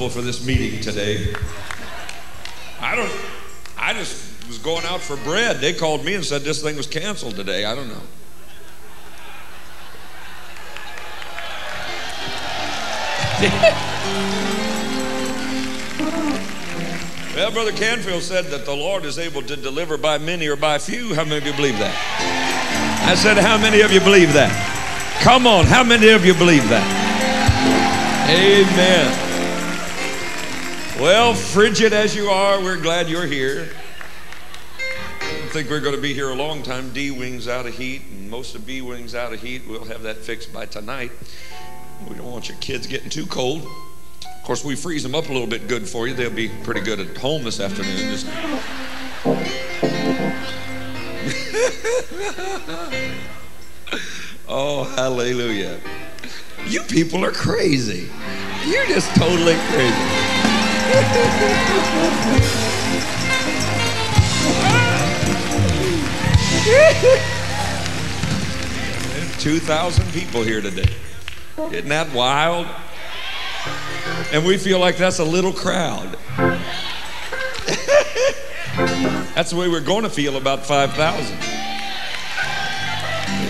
responsible for this meeting today. I don't, I just was going out for bread. They called me and said this thing was canceled today. I don't know. Well, Brother Canfield said that the Lord is able to deliver by many or by few. How many of you believe that? I said, How many of you believe that? Come on, how many of you believe that? Amen. Well, frigid as you are, we're glad you're here. I think we're going to be here a long time. D wings out of heat, and most of B wings out of heat. We'll have that fixed by tonight. We don't want your kids getting too cold. Of course, we freeze them up a little bit good for you. They'll be pretty good at home this afternoon. Just oh, hallelujah. You people are crazy. You're just totally crazy. Two thousand people here today. Isn't that wild? And we feel like that's a little crowd. that's the way we're going to feel about 5,000.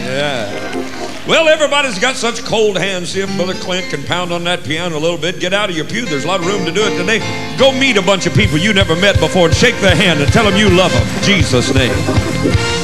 Yeah. Well, everybody's got such cold hands. See if Brother Clint can pound on that piano a little bit. Get out of your pew. There's a lot of room to do it today. Go meet a bunch of people you never met before and shake their hand and tell them you love them. Jesus' name.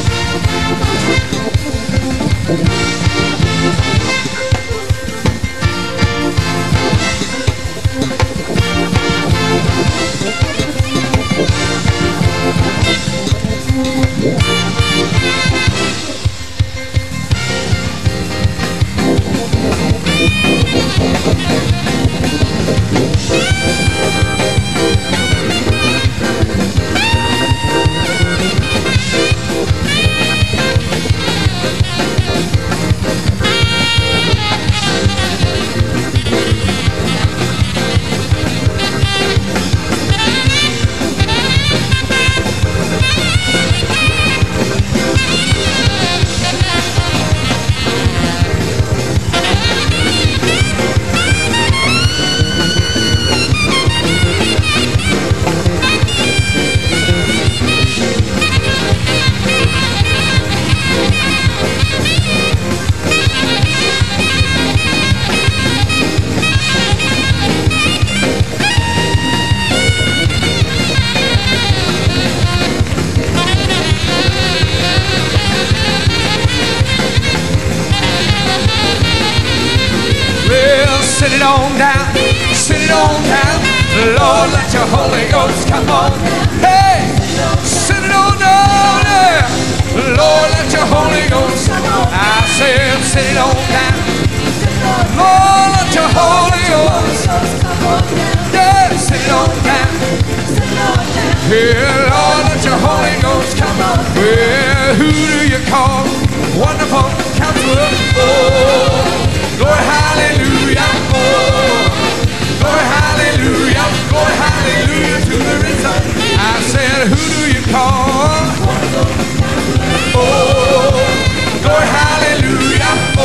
On down, sit it on down. Lord, let your Holy Ghost come on. Hey, sit it on down. Lord, let your Holy Ghost. I said, sit it on down. Lord, let your Holy Ghost. Yeah, sit it on down. Yeah, Lord, let your Holy Ghost come on. Well, who do you call? Wonderful counselor. Oh, glory, hallelujah. Oh, glory, hallelujah. Glory, hallelujah to the risen. I said, who do you call? Oh, glory, hallelujah. Oh,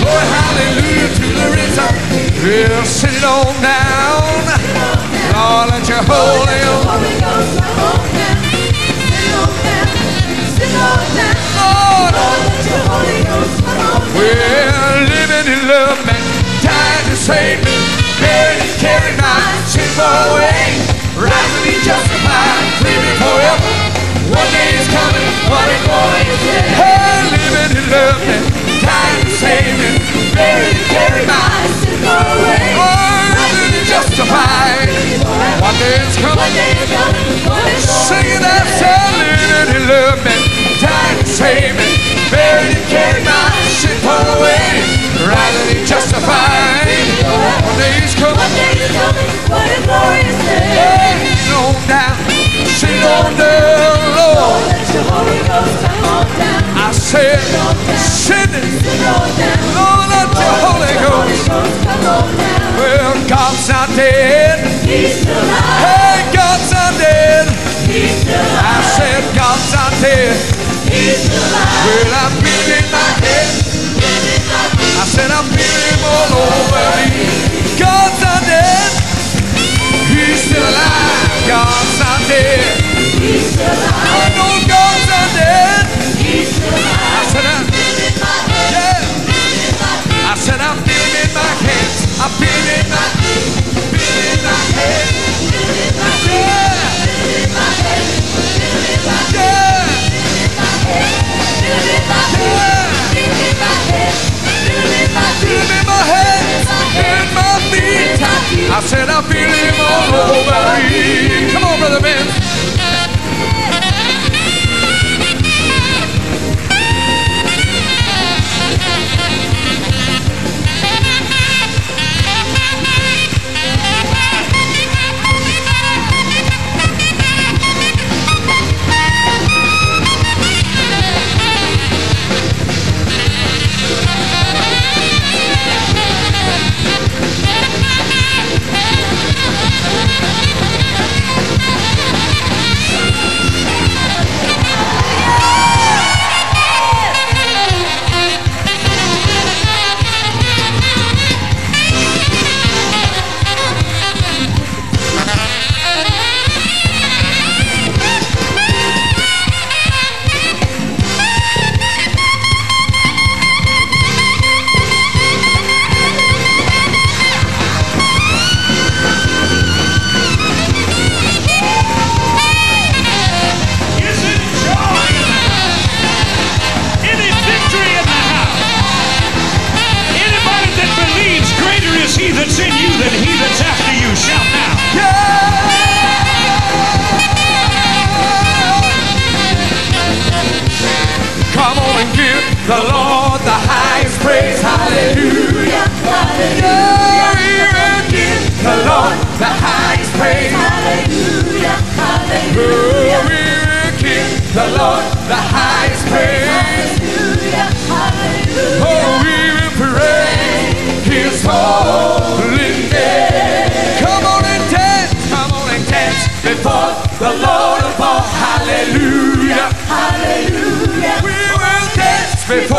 glory, hallelujah to the risen. Well, sit it on down. Lord, let your Holy Ghost. Lord, well, living in love, man, to save me, my sin far away, rising and justified, living forever. One day is coming, glorious day. Hey, living in love, man, to save me, my sin far away, rising and justified. One day is coming, singing that living in love, man, died to save me, buried and carried my sin far away, rising and justified. One day is coming. What a glorious Hey, sit on down, sit on down, Lord. I said, sit it, Lord, let your Holy Ghost. come on down. Well, God's not dead. He's alive. Hey, God's not dead. I said, God's not dead. Well, I feel it in my head. I said, I feel him all over me. God's I said I feel him all over me. Come on, brother man.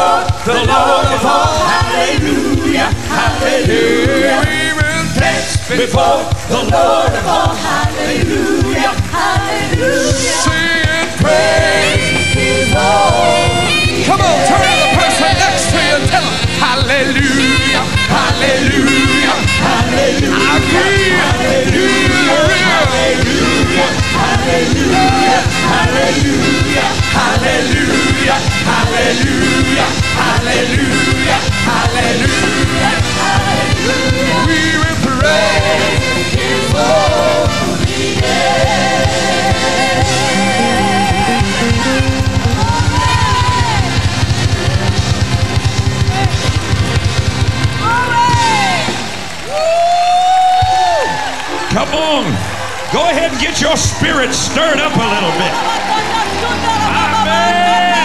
Before the Lord of all. Hallelujah. Hallelujah. We will dance before the Lord of all. Hallelujah. hallelujah. Sing and praise His holy Come on, turn to the person next to you and tell them, Hallelujah. Hallelujah. Hallelujah. I real. Hallelujah. Hallelujah. Hallelujah, hallelujah, hallelujah, hallelujah, hallelujah, hallelujah. We will praise His holy name. Come on. Go ahead and get your spirit stirred up a little bit. Amen.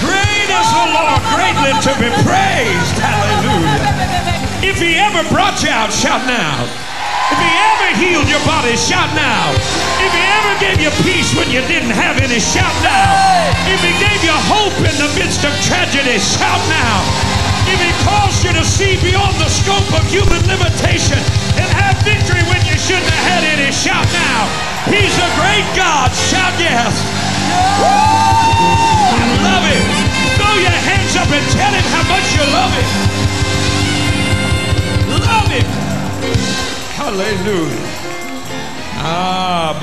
Great is the Lord, greatly to be praised. Hallelujah. If he ever brought you out, shout now. If he ever healed your body, shout now. If he ever gave you peace when you didn't have any, shout now. If he gave you hope in the midst of tragedy, shout now. If he caused you to see beyond the scope of human limitation and have victory, shouldn't have had any. Shout now. He's a great God. Shout yes. Woo! I love him. Throw your hands up and tell him how much you love him. Love him. Hallelujah. Ah,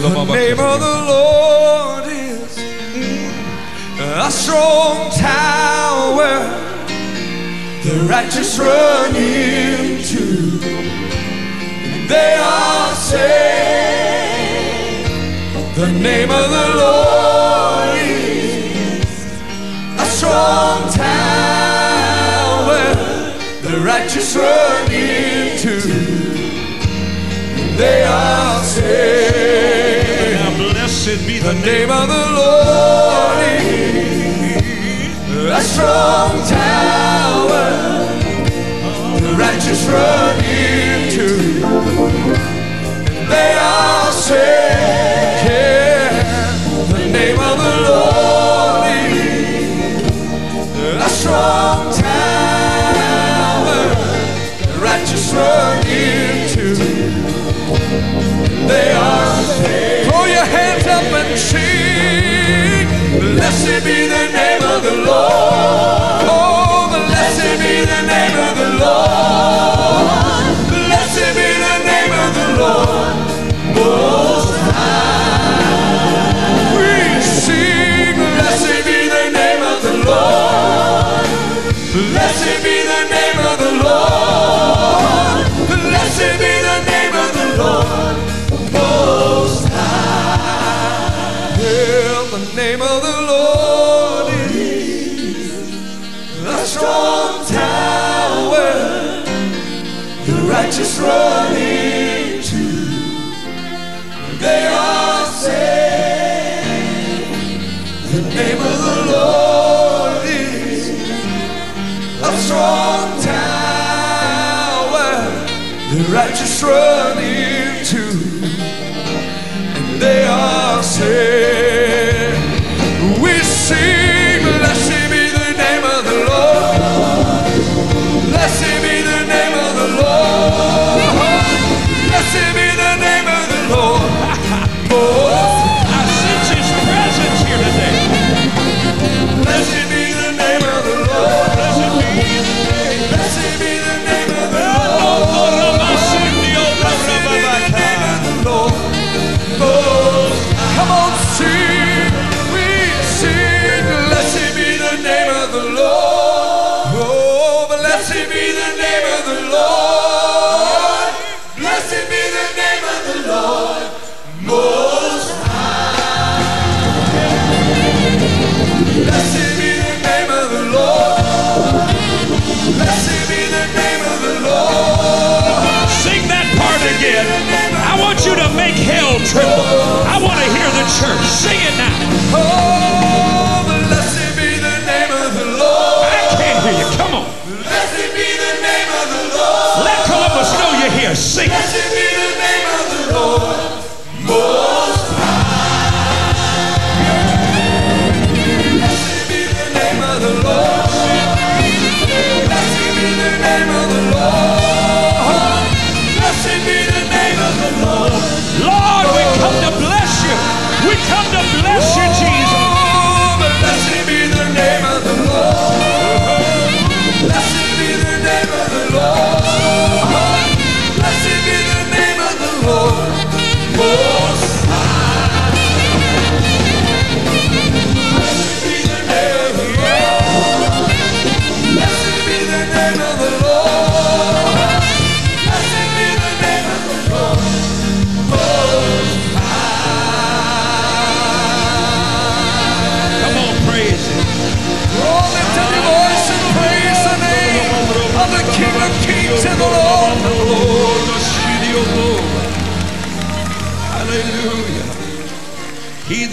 the name of the Lord a strong tower. The righteous run into, they are saved. The name of the Lord is a strong tower. The righteous run into, they are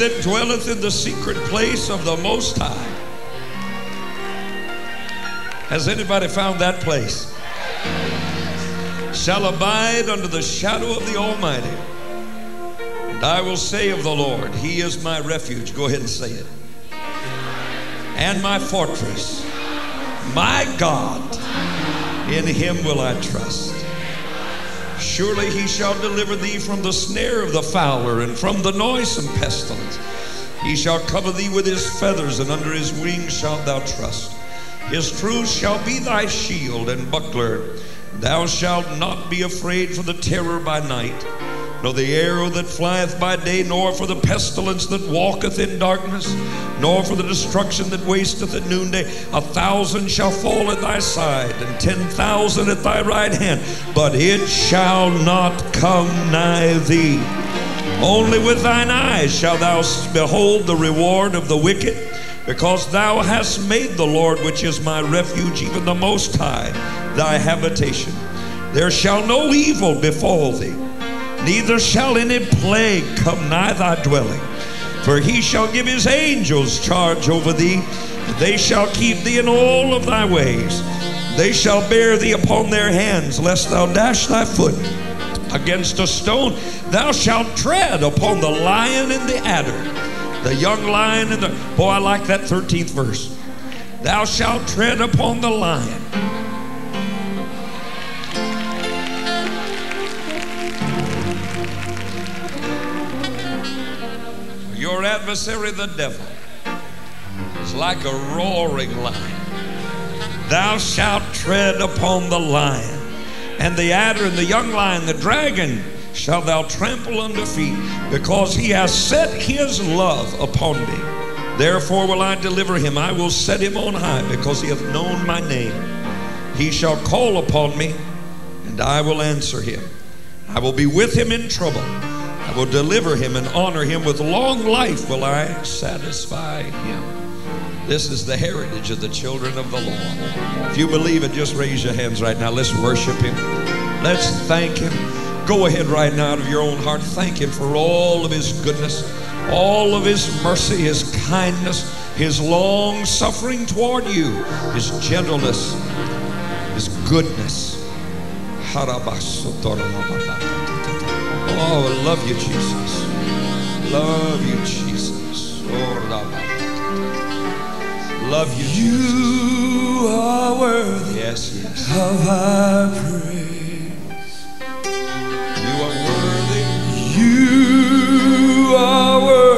that dwelleth in the secret place of the Most High. Has anybody found that place? Shall abide under the shadow of the Almighty. And I will say of the Lord, He is my refuge. Go ahead and say it. And my fortress, my God, in Him will I trust. Surely he shall deliver thee from the snare of the fowler and from the noisome pestilence. He shall cover thee with his feathers, and under his wings shalt thou trust. His truth shall be thy shield and buckler. Thou shalt not be afraid for the terror by night, nor the arrow that flieth by day, nor for the pestilence that walketh in darkness, nor for the destruction that wasteth at noonday. A thousand shall fall at thy side, and ten thousand at thy right hand, but it shall not come nigh thee. Only with thine eyes shalt thou behold the reward of the wicked, because thou hast made the Lord, which is my refuge, even the Most High, thy habitation. There shall no evil befall thee, neither shall any plague come nigh thy dwelling. For he shall give his angels charge over thee, they shall keep thee in all of thy ways. They shall bear thee upon their hands, lest thou dash thy foot against a stone. Thou shalt tread upon the lion and the adder, the young lion and the. Boy, I like that 13th verse. Thou shalt tread upon the lion. Your adversary, the devil, is like a roaring lion. Thou shalt tread upon the lion, and the adder, and the young lion, the dragon, shall thou trample under feet, because he has set his love upon me. Therefore will I deliver him. I will set him on high, because he hath known my name. He shall call upon me, and I will answer him. I will be with him in trouble. I will deliver him and honor him with long life will I satisfy him. This is the heritage of the children of the Lord. If you believe it, just raise your hands right now. Let's worship him. Let's thank him. Go ahead right now out of your own heart. Thank him for all of his goodness, all of his mercy, his kindness, his long suffering toward you, his gentleness, his goodness. Oh, I love you, Jesus. Love you, Jesus. Oh, Love you, Jesus. You are worthy Yes, yes. of our praise. You are worthy. You are worthy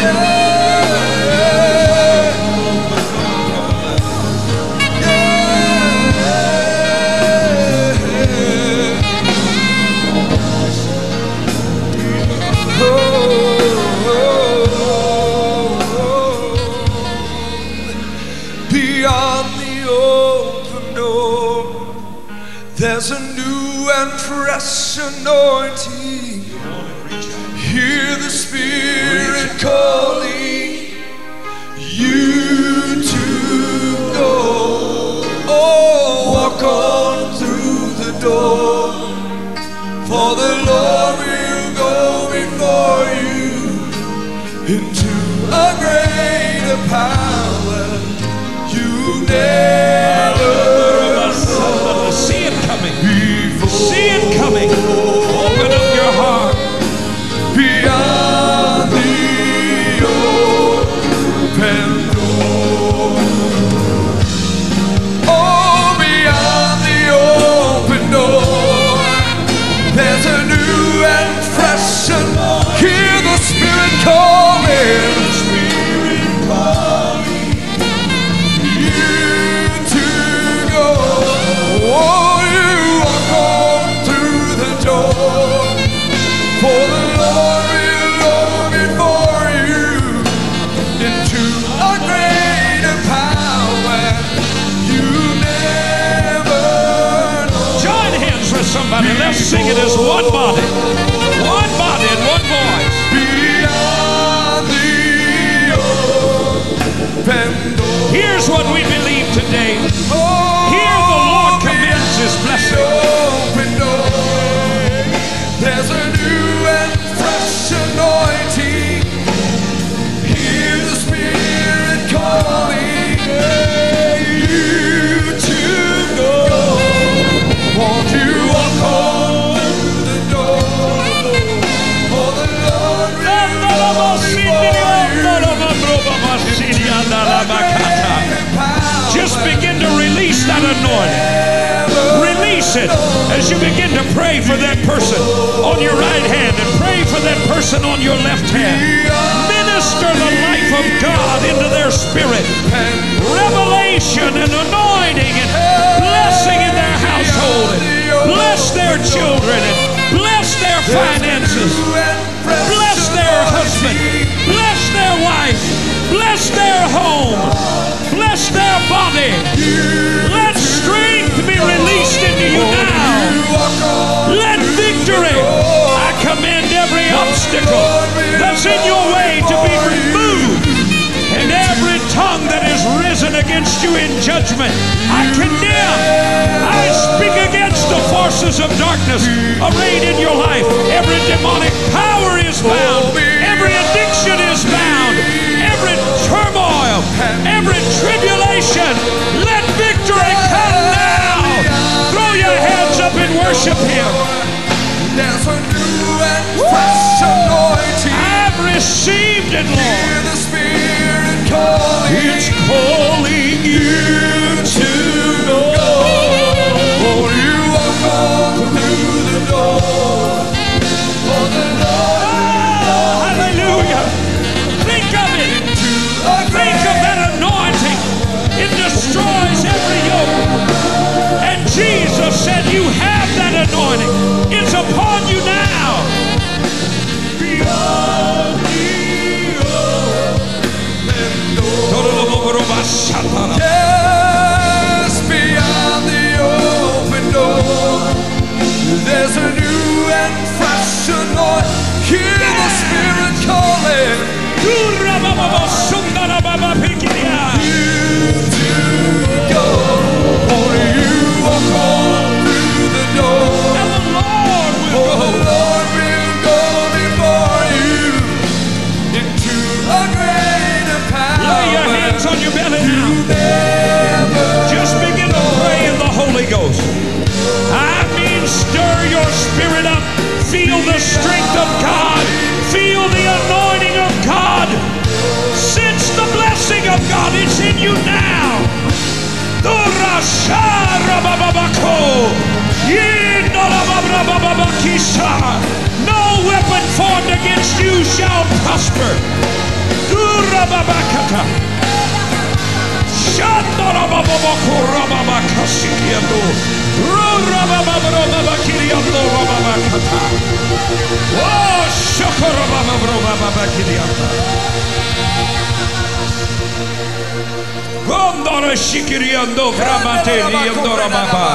Beyond anointing. Hear the Spirit calling you to go. Oh, walk on through the door, for the Lord will go before you into a greater power you never saw See it coming. before. See it coming. What we believe today. As you begin to pray for that person on your right hand and pray for that person on your left hand. Minister the life of God into their spirit. Revelation and anointing and blessing in their household. Bless their children and bless their finances. Bless their husband. Bless their wife. Bless their home. Bless their body. Let strength be released into you now. Let victory. I command every obstacle that's in your way to be removed. And every tongue that is risen against you in judgment, I condemn. I speak against the forces of darkness arrayed in your life. Every demonic power is bound. Every addiction is bound. Every turmoil, every tribulation, up and worship Him. There's a new and fresh anointing. I've received it, Lord. Hear the Spirit calling. It's calling anointing. It's upon you now. Beyond the Yes, beyond the open door, there's a new and fresh anointing. Hear the Spirit calling. No weapon formed against you shall prosper. Dura Gondora shikiriando bramate yandora baba.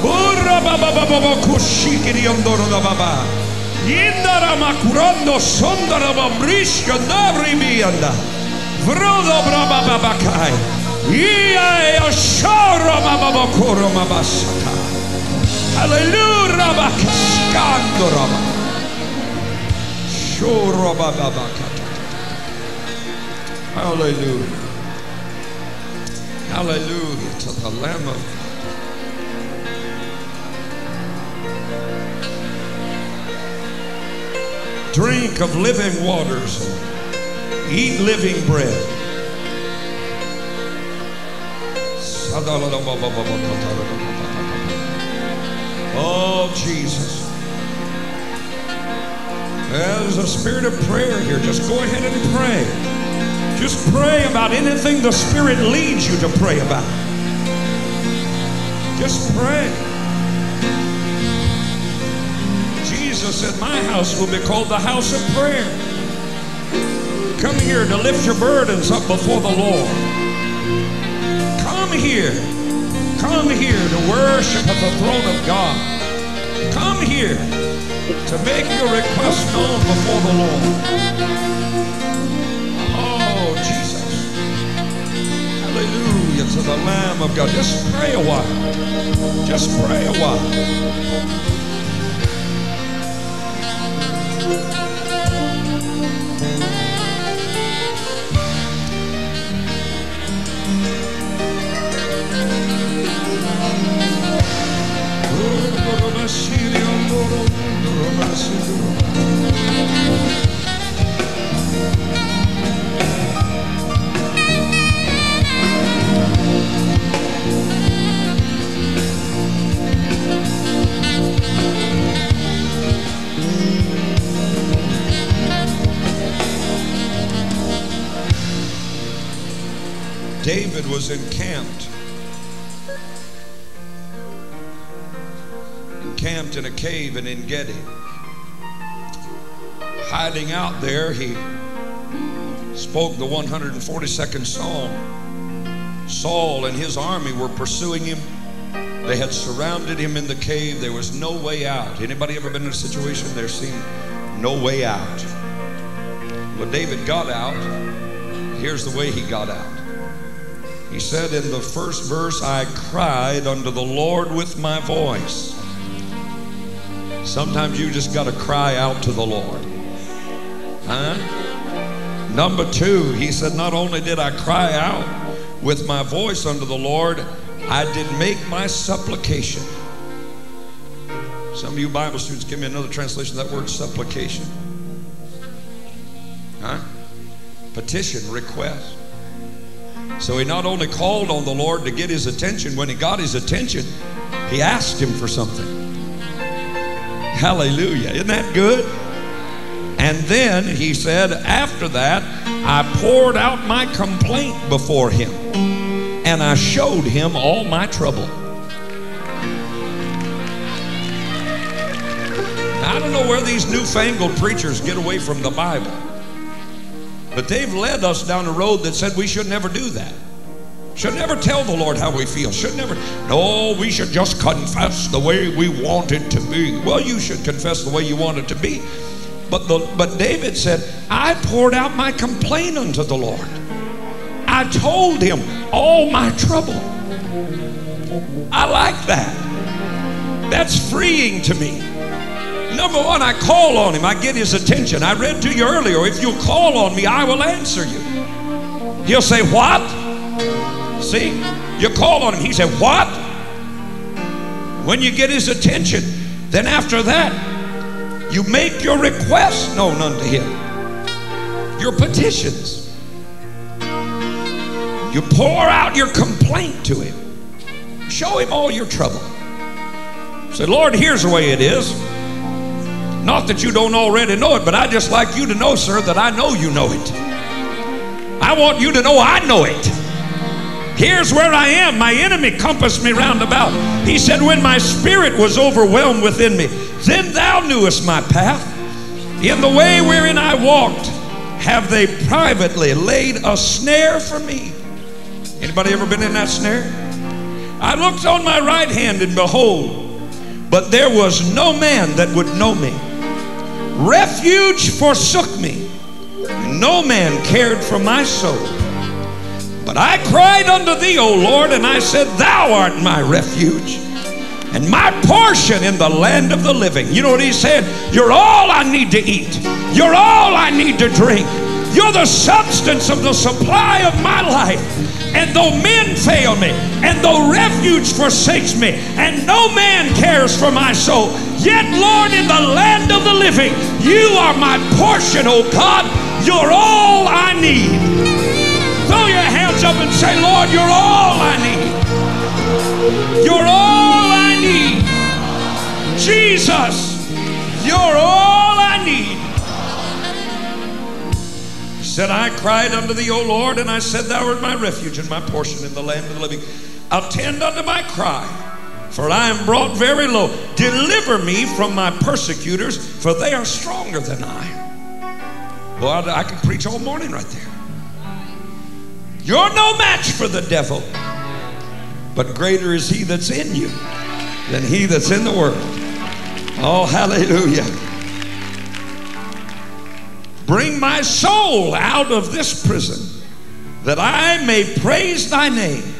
Burra baba baba baba kushikiriando da baba. Yindara makurando sondara babrishka dabri bianda. Vrodo braba baba kai. Ia e ashara baba baba koro mabasata. Hallelujah baba kashkando raba. Shoro baba baba Hallelujah. Hallelujah to the Lamb of God. Drink of living waters, eat living bread. Oh, Jesus. There's a spirit of prayer here. Just go ahead and pray. Just pray about anything the Spirit leads you to pray about. Just pray. Jesus said, My house will be called the house of prayer. Come here to lift your burdens up before the Lord. Come here. Come here to worship at the throne of God. Come here to make your request known before the Lord. Hallelujah to the Lamb of God. Just pray a while. Just pray a while. David was encamped. Encamped in a cave in En Gedi. Hiding out there, he spoke the 142nd Psalm. Saul and his army were pursuing him. They had surrounded him in the cave. There was no way out. Anybody ever been in a situation there seemed no way out? When David got out, here's the way he got out. He said in the first verse, I cried unto the Lord with my voice. Sometimes you just got to cry out to the Lord. Huh? Number two, he said, Not only did I cry out with my voice unto the Lord, I did make my supplication. Some of you Bible students, give me another translation of that word supplication. Huh? Petition, request. So he not only called on the Lord to get his attention, when he got his attention, he asked him for something. Hallelujah. Isn't that good? And then he said, after that, I poured out my complaint before him and I showed him all my trouble. I don't know where these newfangled preachers get away from the Bible. But they've led us down a road that said we should never do that. Should never tell the Lord how we feel. Should never. No, we should just confess the way we want it to be. Well, you should confess the way you want it to be. But the but David said, I poured out my complaint unto the Lord. I told him all my trouble. I like that. That's freeing to me. Number one, I call on him. I get his attention. I read to you earlier if you call on me, I will answer you. He'll say, What? See? You call on him. He said, What? When you get his attention, then after that, you make your requests known unto him, your petitions. You pour out your complaint to Him. Show Him all your trouble. Say, Lord, here's the way it is. Not that you don't already know it, but I just like you to know, sir, that I know you know it. I want you to know I know it. Here's where I am. My enemy compassed me round about. He said, When my spirit was overwhelmed within me, then thou knewest my path. In the way wherein I walked, have they privately laid a snare for me. Anybody ever been in that snare? I looked on my right hand and behold, but there was no man that would know me. Refuge forsook me, and no man cared for my soul. But I cried unto thee, O Lord, and I said, Thou art my refuge and my portion in the land of the living. You know what he said? You're all I need to eat, you're all I need to drink. You're the substance of the supply of my life. And though men fail me, and though refuge forsakes me, and no man cares for my soul, yet, Lord, in the land of the living, you are my portion, oh God. You're all I need. Throw your hands up and say, Lord, you're all I need. You're all I need. Jesus, you're all I need. Said, I cried unto thee, O Lord, and I said, Thou art my refuge and my portion in the land of the living. Attend unto my cry, for I am brought very low. Deliver me from my persecutors, for they are stronger than I. Well, I, I can preach all morning right there. You're no match for the devil, but greater is he that's in you than he that's in the world. Oh, hallelujah. Bring my soul out of this prison that I may praise thy name.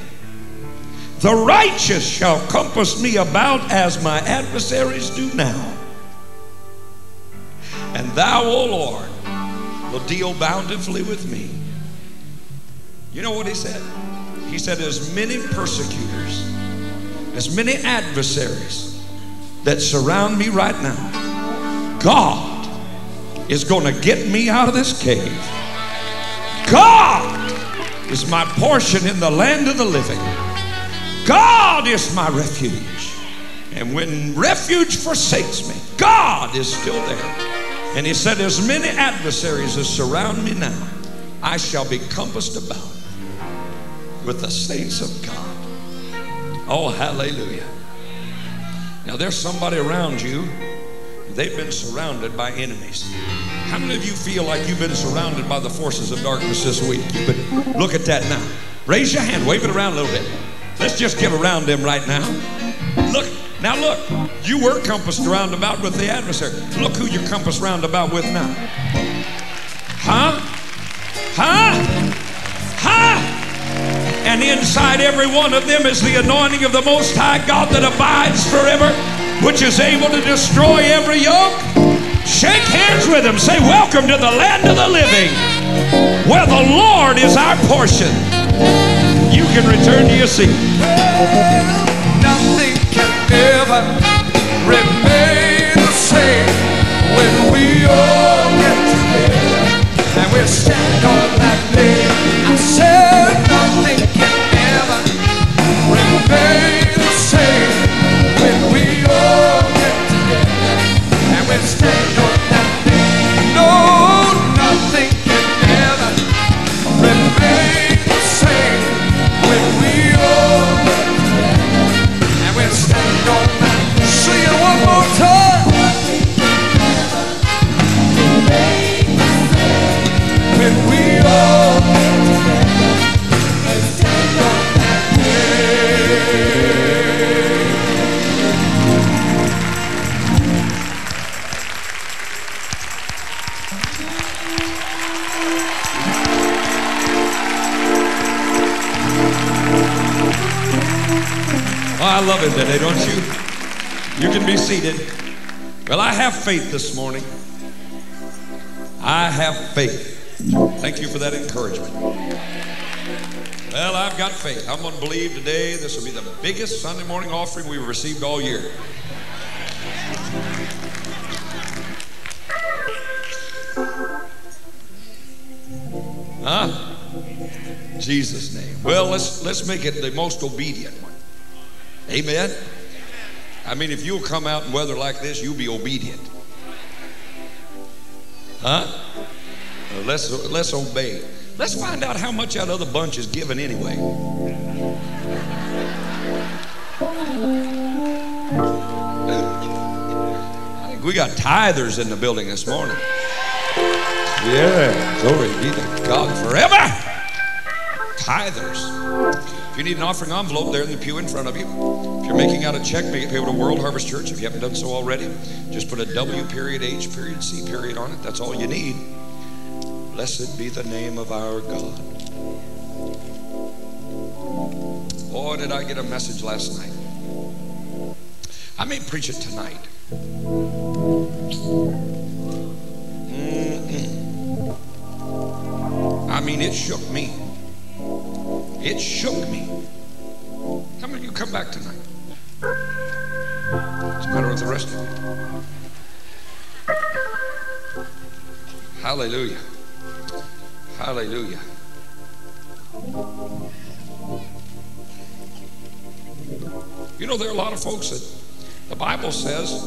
The righteous shall compass me about as my adversaries do now. And thou, O Lord, will deal bountifully with me. You know what he said? He said, As many persecutors, as many adversaries that surround me right now, God is going to get me out of this cave. God is my portion in the land of the living. God is my refuge. And when refuge forsakes me, God is still there. And he said, As many adversaries as surround me now, I shall be compassed about with the saints of God. Oh, hallelujah. Now, there's somebody around you, they've been surrounded by enemies. How many of you feel like you've been surrounded by the forces of darkness this week? Been, look at that now. Raise your hand, wave it around a little bit. Let's just get around them right now. Look, now look, you were compassed round about with the adversary. Look who you're compassed round about with now. Huh? Huh? Huh? And inside every one of them is the anointing of the Most High God that abides forever, which is able to destroy every yoke. Shake hands with him. Say, Welcome to the land of the living, where the Lord is our portion. You can return to your seat. Nothing can ever remain the same when we all get together and we stand on that name. I today, don't you? You can be seated. Well, I have faith this morning. I have faith. Thank you for that encouragement. Well, I've got faith. I'm going to believe today this will be the biggest Sunday morning offering we've received all year. Huh? Jesus' name. Well, let's let's make it the most obedient one. Amen. I mean, if you'll come out in weather like this, you'll be obedient. Huh? Uh, let's let's obey. Let's find out how much that other bunch is giving anyway. I think we got tithers in the building this morning. Yeah, glory be to God forever. Tithers. You need an offering envelope, there in the pew in front of you. If you're making out a check, make it payable to World Harvest Church. If you haven't done so already, just put a W period, H period, C period on it. That's all you need. Blessed be the name of our God. Boy, did I get a message last night. I may preach it tonight. Mm-mm. I mean, it shook me. It shook me. How many of you come back tonight? What's the matter with the rest of you? Hallelujah. Hallelujah. You know, there are a lot of folks that the Bible says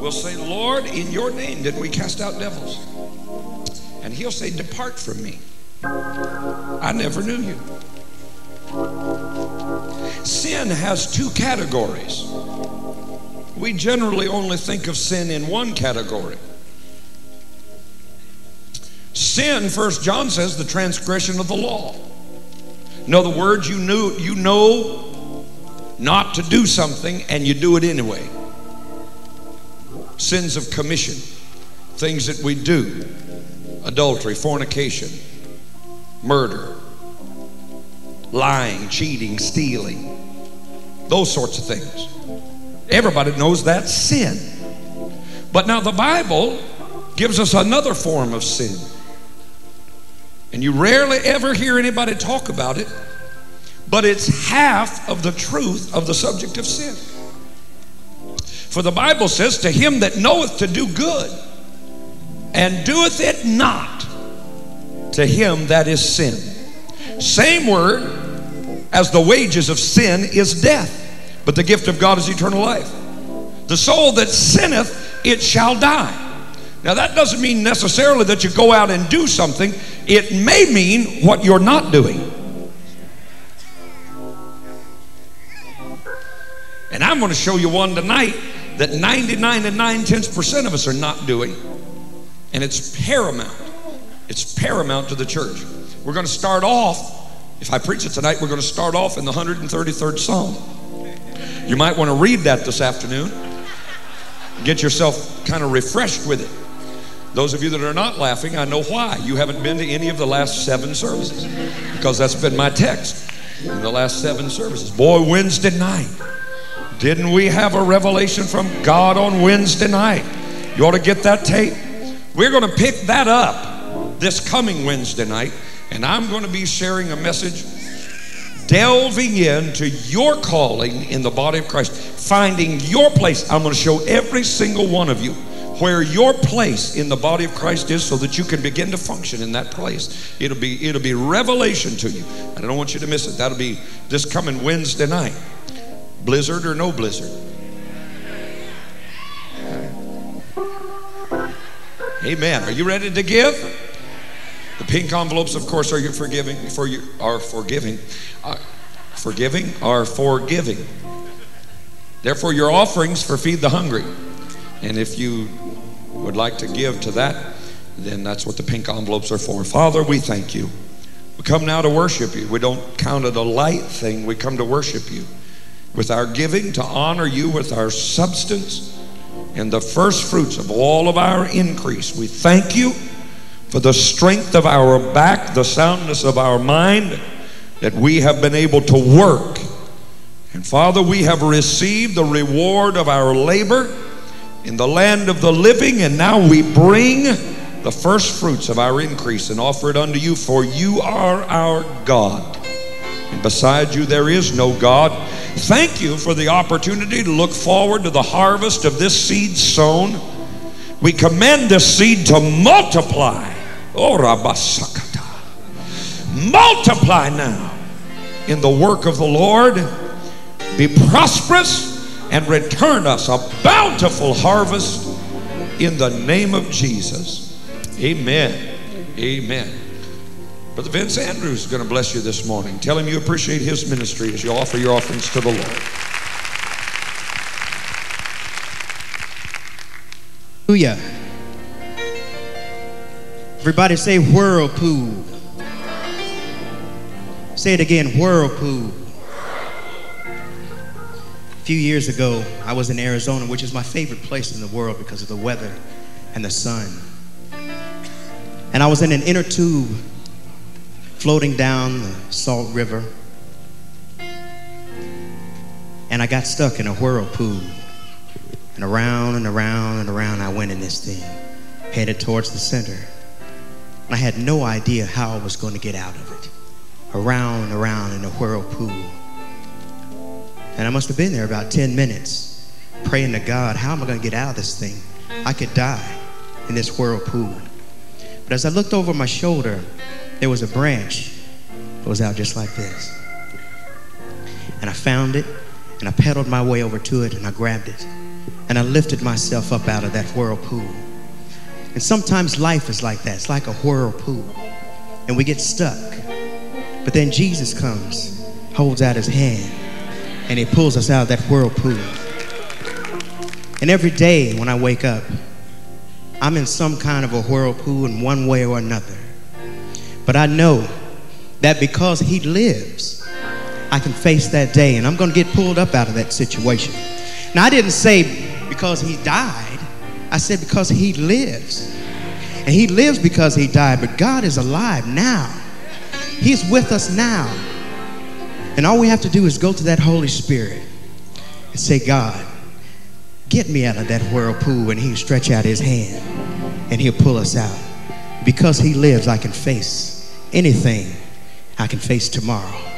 will say, Lord, in your name did we cast out devils? And he'll say, Depart from me. I never knew you. Sin has two categories. We generally only think of sin in one category. Sin, first John says, the transgression of the law. In other words, you knew you know not to do something and you do it anyway. Sins of commission, things that we do, adultery, fornication, murder, lying, cheating, stealing, those sorts of things. Everybody knows that's sin. But now the Bible gives us another form of sin. And you rarely ever hear anybody talk about it, but it's half of the truth of the subject of sin. For the Bible says, To him that knoweth to do good and doeth it not, to him that is sin. Same word as the wages of sin is death, but the gift of God is eternal life. The soul that sinneth, it shall die. Now, that doesn't mean necessarily that you go out and do something, it may mean what you're not doing. And I'm going to show you one tonight that 99 and 9 tenths percent of us are not doing. And it's paramount. It's paramount to the church. We're going to start off if I preach it tonight, we're going to start off in the 133rd Psalm. You might want to read that this afternoon. Get yourself kind of refreshed with it. Those of you that are not laughing, I know why. You haven't been to any of the last seven services because that's been my text in the last seven services. Boy, Wednesday night. Didn't we have a revelation from God on Wednesday night? You ought to get that tape. We're going to pick that up this coming Wednesday night and I'm going to be sharing a message delving into your calling in the body of Christ, finding your place. I'm going to show every single one of you where your place in the body of Christ is so that you can begin to function in that place. It'll be it'll be revelation to you. And I don't want you to miss it. That'll be this coming Wednesday night. Blizzard or no blizzard. Amen. Are you ready to give? The pink envelopes, of course, are you forgiving for you are forgiving, uh, forgiving are forgiving. Therefore, your offerings for feed the hungry. And if you would like to give to that, then that's what the pink envelopes are for. Father, we thank you. We come now to worship you. We don't count it a light thing. We come to worship you with our giving, to honor you with our substance and the first fruits of all of our increase. We thank you for the strength of our back, the soundness of our mind, that we have been able to work. And Father, we have received the reward of our labor in the land of the living, and now we bring the first fruits of our increase and offer it unto you, for you are our God. And beside you, there is no God. Thank you for the opportunity to look forward to the harvest of this seed sown. We commend this seed to multiply Oh, Rabasakata. multiply now in the work of the Lord, be prosperous, and return us a bountiful harvest in the name of Jesus. Amen. Amen. Brother Vince Andrews is going to bless you this morning. Tell him you appreciate his ministry as you offer your offerings to the Lord. Hallelujah. Everybody say whirlpool. Say it again whirlpool. A few years ago, I was in Arizona, which is my favorite place in the world because of the weather and the sun. And I was in an inner tube floating down the Salt River. And I got stuck in a whirlpool. And around and around and around I went in this thing, headed towards the center. I had no idea how I was going to get out of it. Around and around in a whirlpool. And I must have been there about 10 minutes, praying to God, how am I going to get out of this thing? I could die in this whirlpool. But as I looked over my shoulder, there was a branch that was out just like this. And I found it, and I pedaled my way over to it, and I grabbed it. And I lifted myself up out of that whirlpool. And sometimes life is like that. It's like a whirlpool. And we get stuck. But then Jesus comes, holds out his hand, and he pulls us out of that whirlpool. And every day when I wake up, I'm in some kind of a whirlpool in one way or another. But I know that because He lives, I can face that day and I'm going to get pulled up out of that situation. Now, I didn't say because He died, I said because He lives. And He lives because He died, but God is alive now. He's with us now. And all we have to do is go to that Holy Spirit and say, God, get me out of that whirlpool. And He'll stretch out His hand and He'll pull us out. Because He lives, I can face anything I can face tomorrow.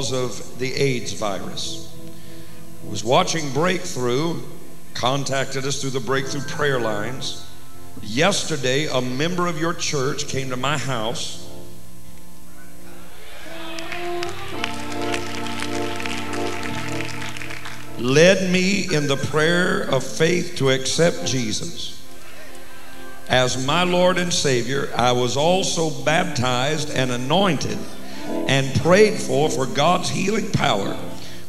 Because of the AIDS virus. Was watching Breakthrough, contacted us through the Breakthrough prayer lines. Yesterday, a member of your church came to my house. Led me in the prayer of faith to accept Jesus as my Lord and Savior. I was also baptized and anointed and prayed for for God's healing power.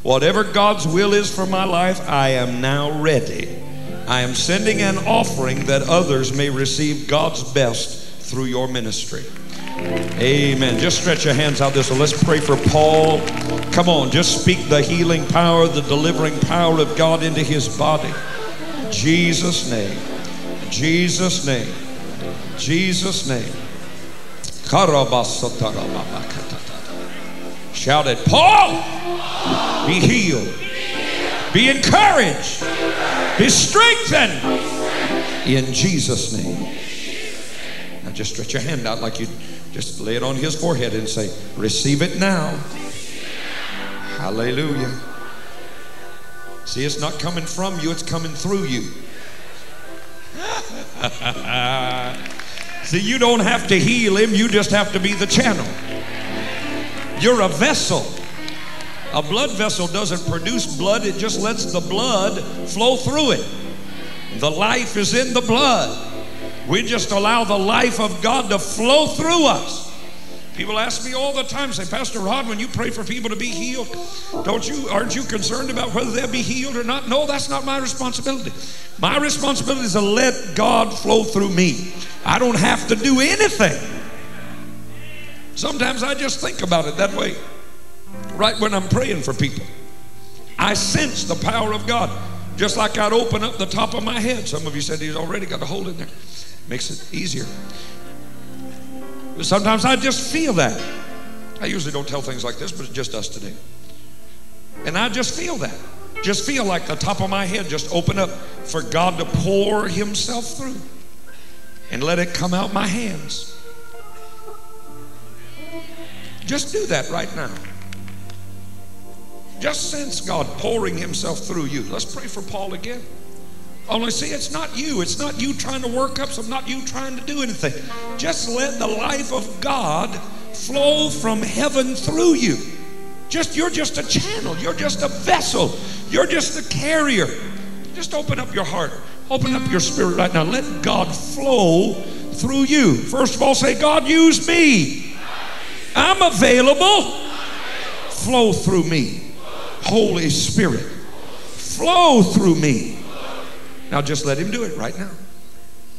Whatever God's will is for my life, I am now ready. I am sending an offering that others may receive God's best through your ministry. Amen. Just stretch your hands out this way. Let's pray for Paul. Come on, just speak the healing power, the delivering power of God into his body. Jesus' name. Jesus' name. Jesus' name. Shout it, Paul, be healed, be encouraged, be strengthened in Jesus' name. Now just stretch your hand out like you just lay it on his forehead and say, Receive it now. Hallelujah. See, it's not coming from you, it's coming through you. See, you don't have to heal him, you just have to be the channel. You're a vessel. A blood vessel doesn't produce blood, it just lets the blood flow through it. The life is in the blood. We just allow the life of God to flow through us. People ask me all the time, say, Pastor Rod, when you pray for people to be healed, don't you aren't you concerned about whether they'll be healed or not? No, that's not my responsibility. My responsibility is to let God flow through me. I don't have to do anything. Sometimes I just think about it that way, right when I'm praying for people. I sense the power of God, just like I'd open up the top of my head. Some of you said he's already got a hole in there. Makes it easier. But sometimes I just feel that. I usually don't tell things like this, but it's just us today. And I just feel that. Just feel like the top of my head just open up for God to pour Himself through and let it come out my hands. Just do that right now. Just sense God pouring Himself through you. Let's pray for Paul again. Only see, it's not you. It's not you trying to work up some, not you trying to do anything. Just let the life of God flow from heaven through you. Just you're just a channel. You're just a vessel. You're just the carrier. Just open up your heart. Open up your spirit right now. Let God flow through you. First of all, say, God, use me. I'm available. Flow through me. Holy Spirit, flow through me. Now just let him do it right now.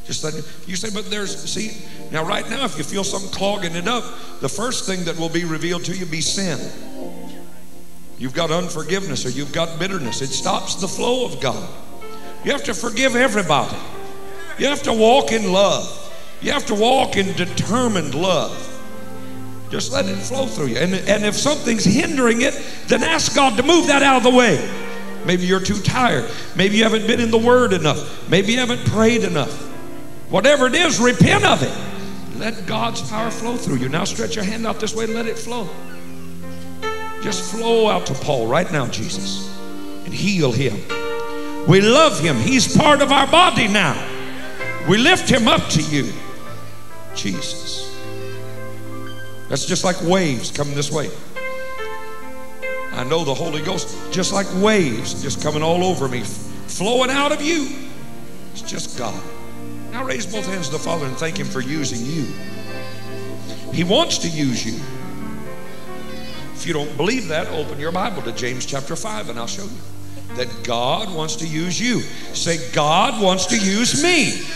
Just let him. You say, but there's, see, now right now, if you feel something clogging it up, the first thing that will be revealed to you be sin. You've got unforgiveness or you've got bitterness. It stops the flow of God. You have to forgive everybody. You have to walk in love. You have to walk in determined love. Just let it flow through you. And, and if something's hindering it, then ask God to move that out of the way. Maybe you're too tired. Maybe you haven't been in the Word enough. Maybe you haven't prayed enough. Whatever it is, repent of it. Let God's power flow through you. Now stretch your hand out this way and let it flow. Just flow out to Paul right now, Jesus, and heal him. We love him. He's part of our body now. We lift him up to you, Jesus. That's just like waves coming this way. I know the Holy Ghost, just like waves, just coming all over me, flowing out of you. It's just God. Now raise both hands to the Father and thank Him for using you. He wants to use you. If you don't believe that, open your Bible to James chapter 5 and I'll show you that God wants to use you. Say, God wants to use me.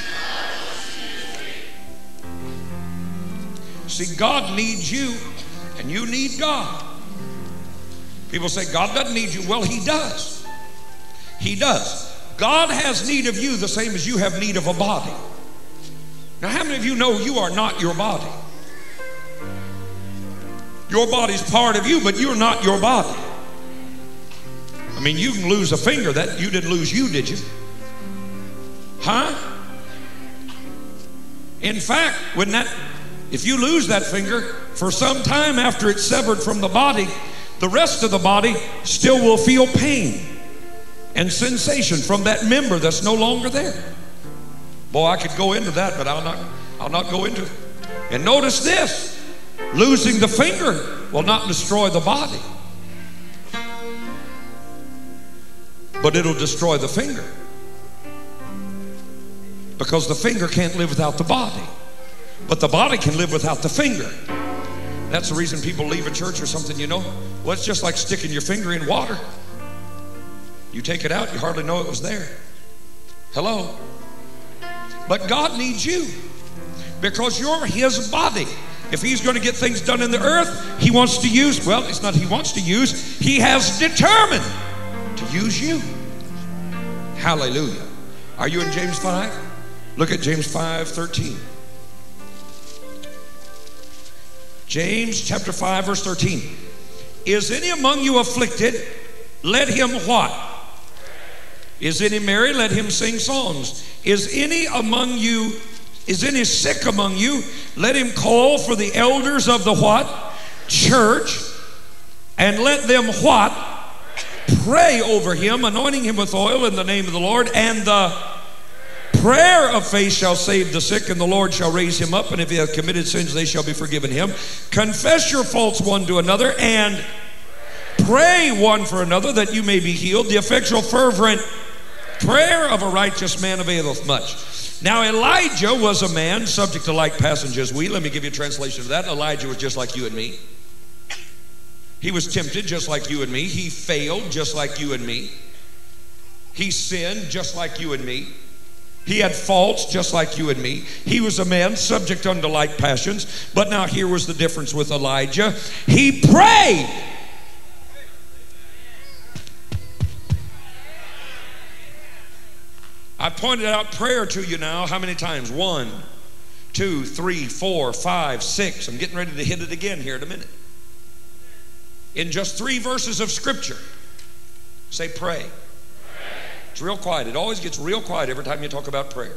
See, God needs you and you need God. People say, God doesn't need you. Well, He does. He does. God has need of you the same as you have need of a body. Now, how many of you know you are not your body? Your body's part of you, but you're not your body. I mean, you can lose a finger. That you didn't lose you, did you? Huh? In fact, when that if you lose that finger for some time after it's severed from the body, the rest of the body still will feel pain and sensation from that member that's no longer there. Boy, I could go into that, but I'll not I'll not go into it. And notice this. Losing the finger will not destroy the body. But it'll destroy the finger. Because the finger can't live without the body. But the body can live without the finger. That's the reason people leave a church or something, you know. Well, it's just like sticking your finger in water. You take it out, you hardly know it was there. Hello? But God needs you because you're His body. If He's going to get things done in the earth, He wants to use, well, it's not He wants to use, He has determined to use you. Hallelujah. Are you in James 5? Look at James 5 13. James chapter 5, verse 13. Is any among you afflicted? Let him what? Is any merry? Let him sing songs. Is any among you, is any sick among you? Let him call for the elders of the what? Church. And let them what? Pray over him, anointing him with oil in the name of the Lord. And the prayer of faith shall save the sick, and the Lord shall raise him up. And if he hath committed sins, they shall be forgiven him. Confess your faults one to another, and pray one for another that you may be healed. The effectual, fervent prayer of a righteous man availeth much. Now, Elijah was a man subject to like passage as we. Let me give you a translation of that. Elijah was just like you and me. He was tempted just like you and me. He failed just like you and me. He sinned just like you and me. He had faults just like you and me. He was a man subject unto like passions. But now here was the difference with Elijah. He prayed. I pointed out prayer to you now how many times? One, two, three, four, five, six. I'm getting ready to hit it again here in a minute. In just three verses of Scripture, say pray. It's real quiet. It always gets real quiet every time you talk about prayer.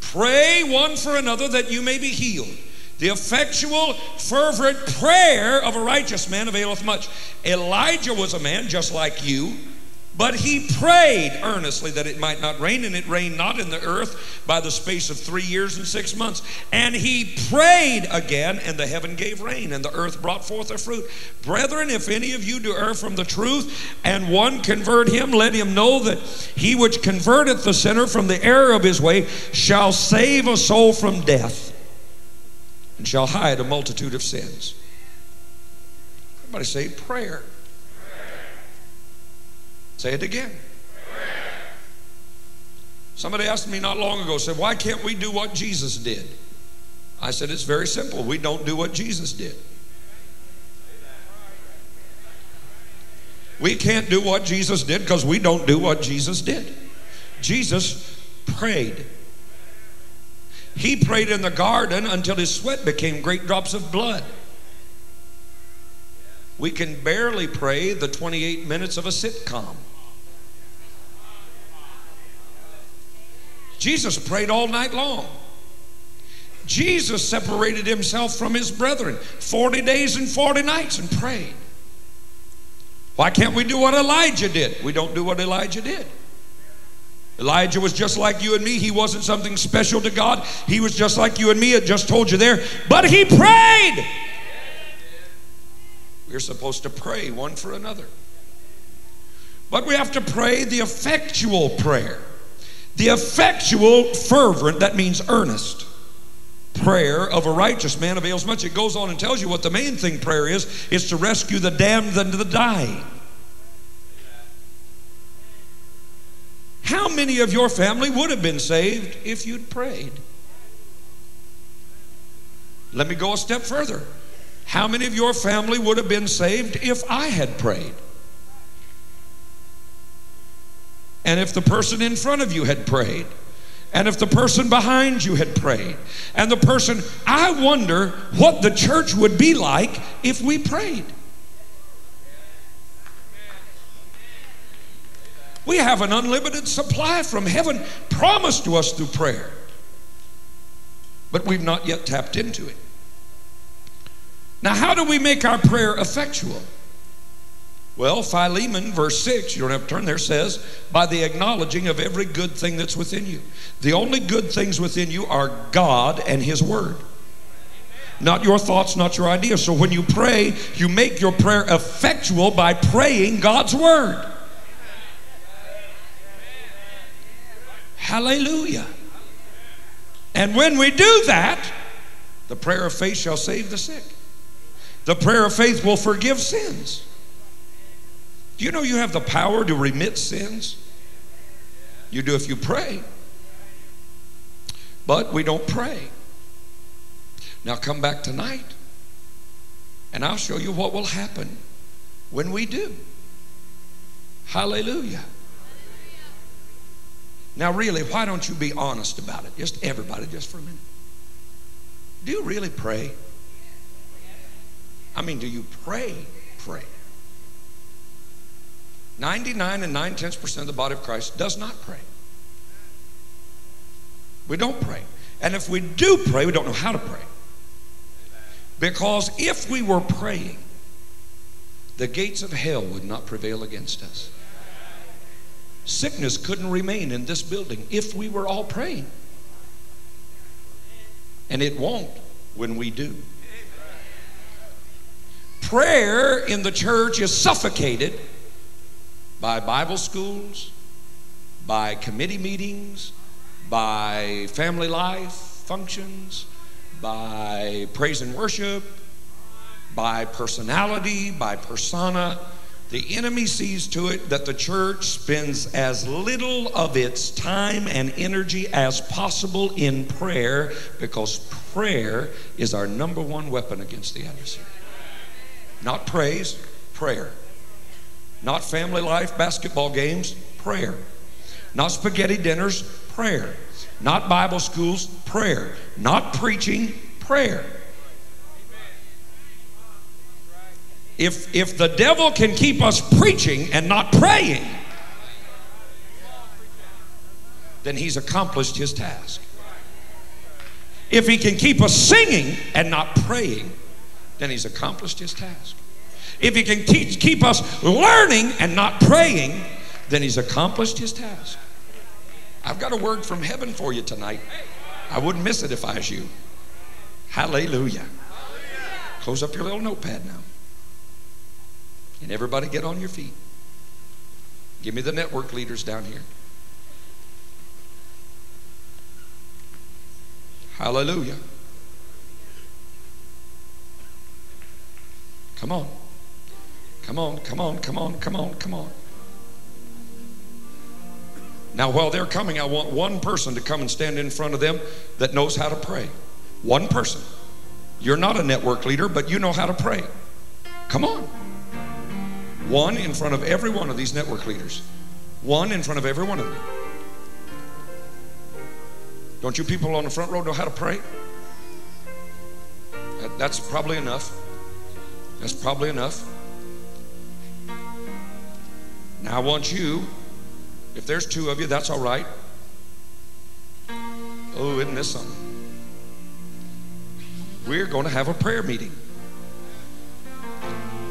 Pray one for another that you may be healed. The effectual, fervent prayer of a righteous man availeth much. Elijah was a man just like you. But he prayed earnestly that it might not rain, and it rained not in the earth by the space of three years and six months. And he prayed again, and the heaven gave rain, and the earth brought forth her fruit. Brethren, if any of you do err from the truth, and one convert him, let him know that he which converteth the sinner from the error of his way shall save a soul from death, and shall hide a multitude of sins. Everybody say prayer. Say it again. Somebody asked me not long ago, said, Why can't we do what Jesus did? I said, It's very simple. We don't do what Jesus did. We can't do what Jesus did because we don't do what Jesus did. Jesus prayed. He prayed in the garden until his sweat became great drops of blood. We can barely pray the 28 minutes of a sitcom. Jesus prayed all night long. Jesus separated himself from his brethren 40 days and 40 nights and prayed. Why can't we do what Elijah did? We don't do what Elijah did. Elijah was just like you and me. He wasn't something special to God. He was just like you and me. I just told you there. But he prayed. We're supposed to pray one for another. But we have to pray the effectual prayer. The effectual, fervent, that means earnest prayer of a righteous man avails much. It goes on and tells you what the main thing prayer is is to rescue the damned and the dying. How many of your family would have been saved if you'd prayed? Let me go a step further. How many of your family would have been saved if I had prayed? And if the person in front of you had prayed, and if the person behind you had prayed, and the person, I wonder what the church would be like if we prayed. We have an unlimited supply from heaven promised to us through prayer, but we've not yet tapped into it. Now, how do we make our prayer effectual? Well, Philemon, verse 6, you don't have to turn there, says, by the acknowledging of every good thing that's within you. The only good things within you are God and His Word. Not your thoughts, not your ideas. So when you pray, you make your prayer effectual by praying God's Word. Hallelujah. And when we do that, the prayer of faith shall save the sick. The prayer of faith will forgive sins. Do you know you have the power to remit sins? You do if you pray. But we don't pray. Now come back tonight and I'll show you what will happen when we do. Hallelujah. Now, really, why don't you be honest about it? Just everybody, just for a minute. Do you really pray? I mean, do you pray? Pray. 99 and 9 tenths percent of the body of Christ does not pray. We don't pray. And if we do pray, we don't know how to pray. Because if we were praying, the gates of hell would not prevail against us. Sickness couldn't remain in this building if we were all praying. And it won't when we do. Prayer in the church is suffocated by Bible schools, by committee meetings, by family life functions, by praise and worship, by personality, by persona. The enemy sees to it that the church spends as little of its time and energy as possible in prayer because prayer is our number one weapon against the adversary. Not praise, prayer. Not family life, basketball games, prayer. Not spaghetti dinners, prayer. Not Bible schools, prayer. Not preaching, prayer. If, if the devil can keep us preaching and not praying, then he's accomplished his task. If he can keep us singing and not praying, then he's accomplished his task. If he can teach, keep us learning and not praying, then he's accomplished his task. I've got a word from heaven for you tonight. I wouldn't miss it if I was you. Hallelujah. Close up your little notepad now. And everybody get on your feet. Give me the network leaders down here. Hallelujah. Come on. Come on, come on, come on, come on, come on. Now, while they're coming, I want one person to come and stand in front of them that knows how to pray. One person. You're not a network leader, but you know how to pray. Come on. One in front of every one of these network leaders. One in front of every one of them. Don't you people on the front row know how to pray? That, that's probably enough. That's probably enough. Now I want you, if there's two of you, that's all right. Oh, isn't this something? We're going to have a prayer meeting.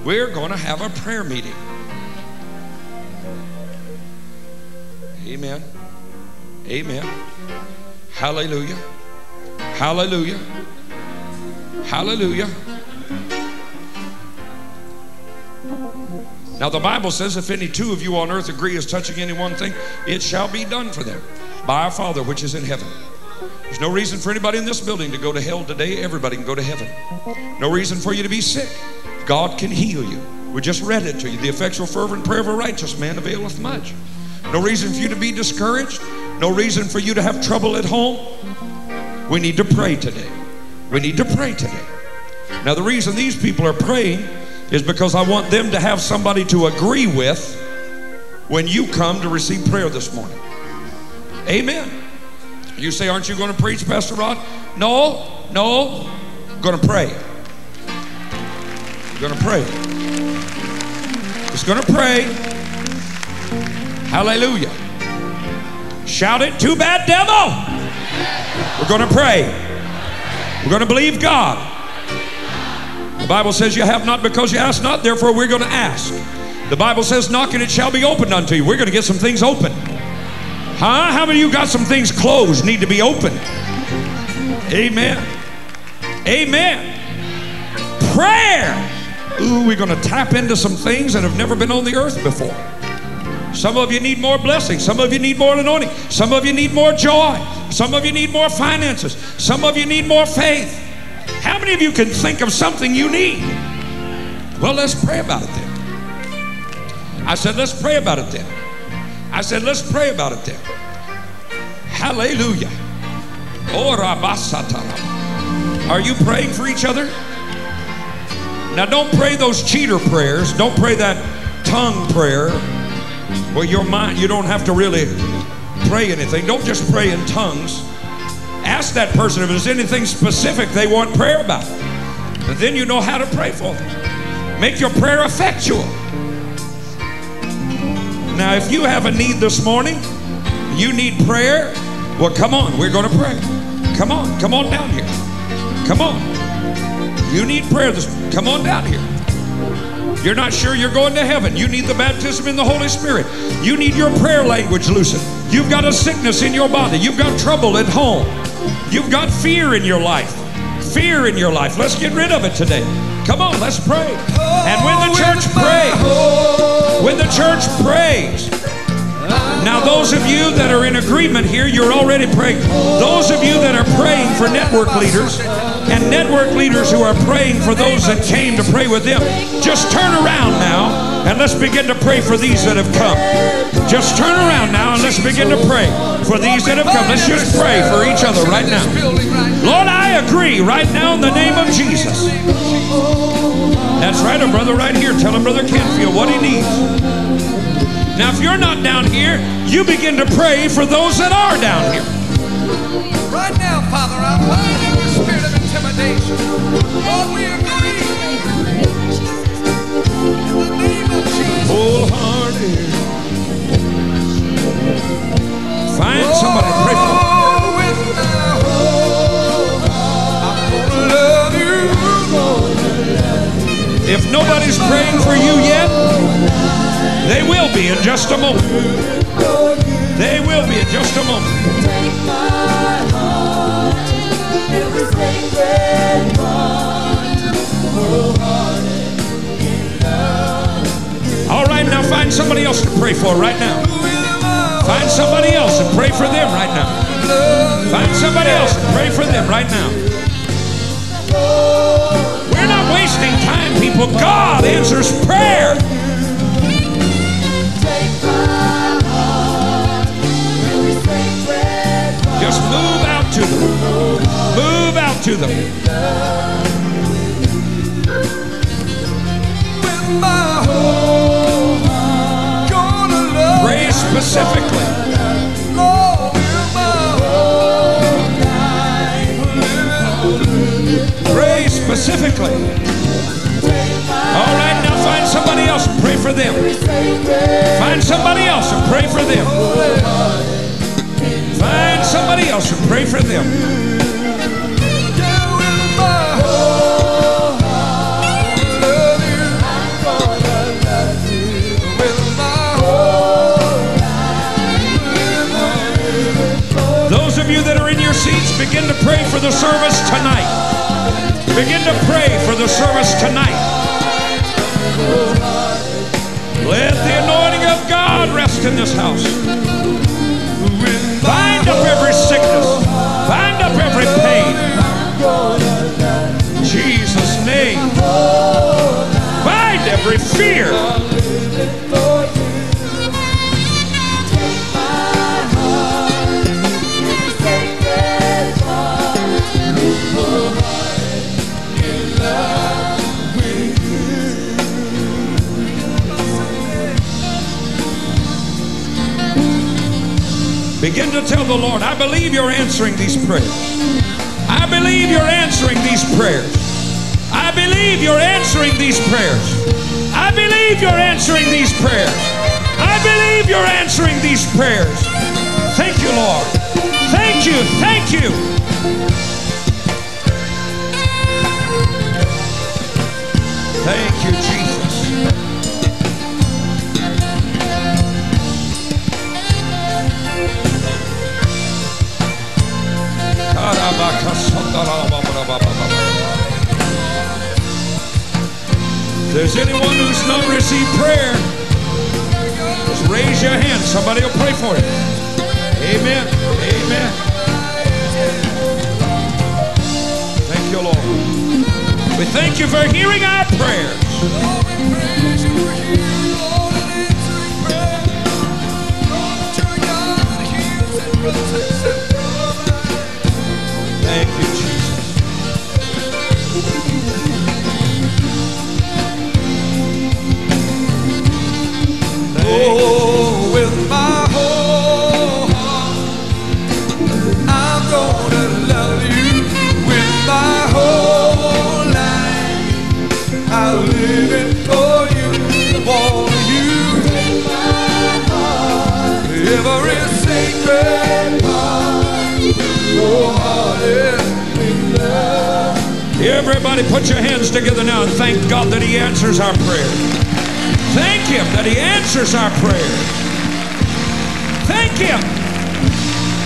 We're going to have a prayer meeting. Amen. Amen. Hallelujah. Hallelujah. Hallelujah. Now, the Bible says, if any two of you on earth agree as touching any one thing, it shall be done for them by our Father which is in heaven. There's no reason for anybody in this building to go to hell today. Everybody can go to heaven. No reason for you to be sick. God can heal you. We just read it to you. The effectual, fervent prayer of a righteous man availeth much. No reason for you to be discouraged. No reason for you to have trouble at home. We need to pray today. We need to pray today. Now, the reason these people are praying is because I want them to have somebody to agree with when you come to receive prayer this morning. Amen. You say, Aren't you going to preach, Pastor Rod? No, no. I'm going to pray. I'm going to pray. Just going to pray. Hallelujah. Shout it, too bad, devil. We're going to pray. We're going to believe God. Bible says you have not because you ask not, therefore we're going to ask. The Bible says, knock and it shall be opened unto you. We're going to get some things open. Huh? How many of you got some things closed need to be open? Amen. Amen. Prayer. Ooh, we're going to tap into some things that have never been on the earth before. Some of you need more blessing. Some of you need more anointing. Some of you need more joy. Some of you need more finances. Some of you need more faith. How many of you can think of something you need? Well, let's pray about it then. I said, let's pray about it then. I said, let's pray about it then. Hallelujah. Oh, Are you praying for each other? Now, don't pray those cheater prayers. Don't pray that tongue prayer where your mind, you don't have to really pray anything. Don't just pray in tongues. Ask that person if there's anything specific they want prayer about. And then you know how to pray for them. Make your prayer effectual. Now, if you have a need this morning, you need prayer, well, come on, we're going to pray. Come on, come on down here. Come on. You need prayer this come on down here. You're not sure you're going to heaven. You need the baptism in the Holy Spirit. You need your prayer language loosened. You've got a sickness in your body. You've got trouble at home. You've got fear in your life. Fear in your life. Let's get rid of it today. Come on, let's pray. And when the church prays, when the church prays, now, those of you that are in agreement here, you're already praying. Those of you that are praying for network leaders and network leaders who are praying for those that came to pray with them, just turn around now and let's begin to pray for these that have come. Just turn around now and let's begin to pray for these that have come. Let's just pray for each other right now. Lord, I agree right now in the name of Jesus. That's right, a brother right here. Tell him Brother Kenfield what he needs. Now, if you're not down here, you begin to pray for those that are down here. Right now, Father, I'm binding the spirit of intimidation. Lord, we agree. Wholehearted. Find somebody to pray for. Oh, with my whole heart, I'm gonna love you. If nobody's praying for you yet, they will be in just a moment. They will be in just a moment. Take my heart, love. Now find somebody else to pray for right now. Find somebody else and pray for them right now. Find somebody else and pray for them right now. We're not wasting time, people. God answers prayer. Just move out to them. Move out to them. My love Pray specifically. Pray specifically. All right, now find somebody else and pray for them. Find somebody else and pray for them. Find somebody else and pray for them. Seats, begin to pray for the service tonight. Begin to pray for the service tonight. Let the anointing of God rest in this house. To tell the Lord, I believe you're answering these prayers. I believe you're answering these prayers. I believe you're answering these prayers. I believe you're answering these prayers. I believe you're answering these prayers. Thank you, Lord. Thank you. Thank you. Thank you, There's anyone who's not received prayer, just raise your hand. Somebody will pray for you. Amen. Amen. Thank you, Lord. We thank you for hearing our prayers. Everybody put your hands together now and thank God that He answers our prayer. Thank Him that He answers our prayer. Thank Him.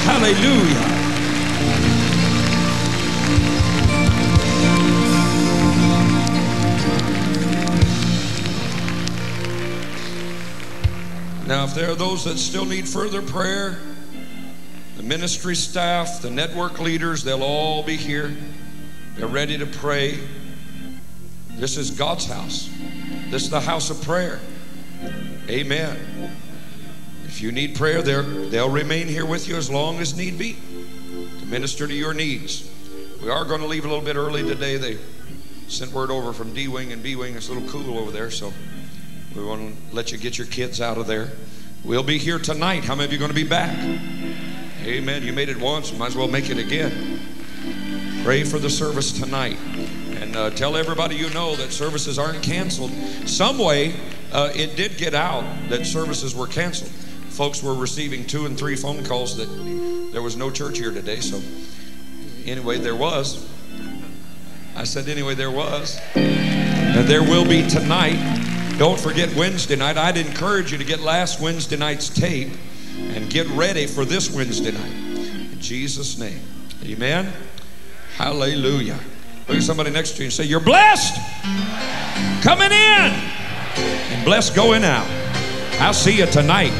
Hallelujah. Now, if there are those that still need further prayer, ministry staff, the network leaders, they'll all be here. They're ready to pray. This is God's house. This is the house of prayer. Amen. If you need prayer, they'll remain here with you as long as need be to minister to your needs. We are going to leave a little bit early today. They sent word over from D Wing and B Wing. It's a little cool over there, so we want to let you get your kids out of there. We'll be here tonight. How many of you are going to be back? Amen. You made it once, might as well make it again. Pray for the service tonight. And uh, tell everybody you know that services aren't canceled. Some way, uh, it did get out that services were canceled. Folks were receiving two and three phone calls that there was no church here today. So, anyway, there was. I said, anyway, there was. And there will be tonight. Don't forget Wednesday night. I'd encourage you to get last Wednesday night's tape and get ready for this Wednesday night. In Jesus' name. Amen. Hallelujah. Look at somebody next to you and say, You're blessed coming in and blessed going out. I'll see you tonight,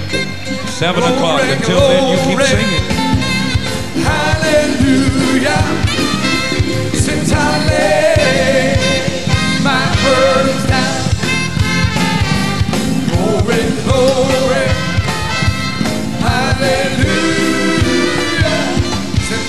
7 o'clock. Glory, Until then, you keep singing. Hallelujah. Since I laid my burdens down. Glory, glory.